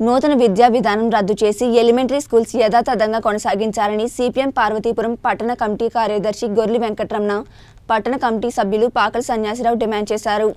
నూతన విద్యా విధానం రద్దు చేసి ఎలిమెంటరీ స్కూల్స్ యథాతథంగా కొనసాగించాలని సిపిఎం పార్వతీపురం పట్టణ కమిటీ కార్యదర్శి గొర్లి వెంకటరమణ పట్టణ కమిటీ సభ్యులు పాకల సన్యాసిరావు డిమాండ్ చేశారు.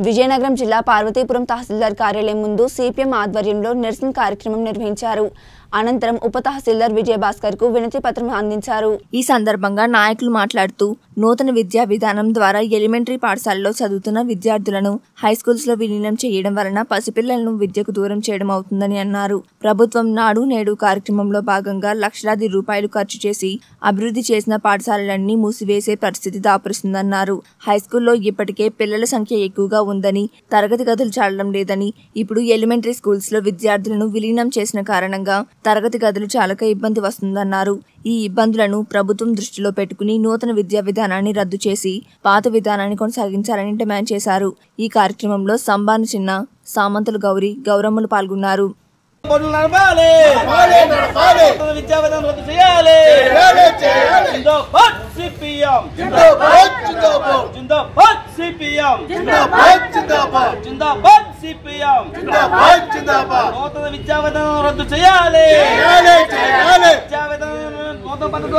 విజయనగరం జిల్లా పార్వతీపురం తహసీల్దార్ కార్యాలయం ముందు సిపిఎం ఆధ్వర్యంలో నిరసన కార్యక్రమం నిర్వహించారు. అనంతరం ఉప తహసీల్దార్ విజయభాస్కర్కు వినతి పత్రం అందించారు. ఈ సందర్భంగా నాయకులు మాట్లాడుతూ నూతన విద్యా విధానం ద్వారా ఎలిమెంటరీ పాఠశాలలో చదువుతున్న విద్యార్థులను హైస్కూల్స్లో విలీనం చేయడం వలన పసిపిల్లలను విద్యకు దూరం చేయడం అవుతుందని అన్నారు. ప్రభుత్వం నాడు నేడు కార్యక్రమంలో భాగంగా లక్షలాది రూపాయలు ఖర్చు చేసి అభివృద్ధి చేసిన పాఠశాలలన్నీ మూసివేసే పరిస్థితి దాపురిస్తుందన్నారు. హై స్కూల్లో ఇప్పటికే పిల్లల సంఖ్య ఎక్కువగా ఉందని తరగతి గదులు చాలడం లేదని ఇప్పుడు ఎలిమెంటరీ స్కూల్స్లో విద్యార్థులను విలీనం చేసిన కారణంగా తరగతి గదులు చాలక ఇబ్బంది వస్తుందన్నారు. ఈ ఇబ్బందులను ప్రభుత్వం దృష్టిలో పెట్టుకుని నూతన విద్యా విధానం విధానాన్ని రద్దు చేసి పాత విధానాన్ని కొనసాగించాలని డిమాండ్ చేశారు. ఈ కార్యక్రమంలో సంబాను చిన్న సామంతులు గౌరీ గౌరమ్మలు పాల్గొన్నారు. బడులు నడపాలి నూతన విద్యా విధానం రద్దు చేయాలి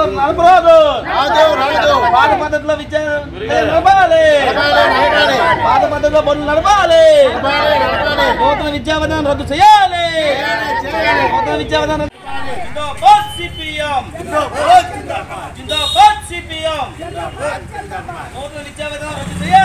పద్ధతిలో నడపరాదు పాత పద్ధతిలో విద్యా నడపాలి. పాత పద్ధతిలో బడులు నడపాలి. నూతన విద్యా విధానం రద్దు చేయాలి. నూతన విద్యా విధానం జిందాబాద్ సిపిఎం. జిందాబాద్. సిపిఎం. నూతన విద్యా విధానం రద్దు చేయాలి.